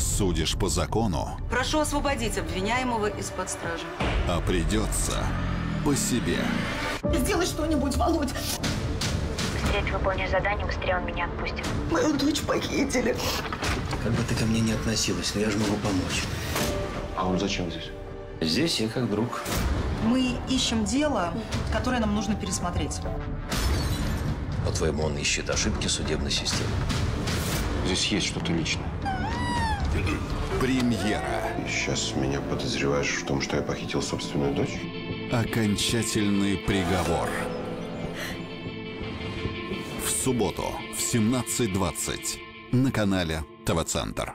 Судишь по закону, Прошу освободить обвиняемого из-под стражи. а придется по себе. Сделай что-нибудь, Володь. Быстрее выполняй задание, быстрее он меня отпустит. Мою дочь похитили. Как бы ты ко мне не относилась, но я же могу помочь. А он зачем здесь? Здесь я как друг. Мы ищем дело, которое нам нужно пересмотреть. По-твоему, он ищет ошибки судебной системы. Здесь есть что-то личное. Премьера. Сейчас меня подозреваешь в том, что я похитил собственную дочь? Окончательный приговор. В субботу в 17.20 на канале ТВ-центр.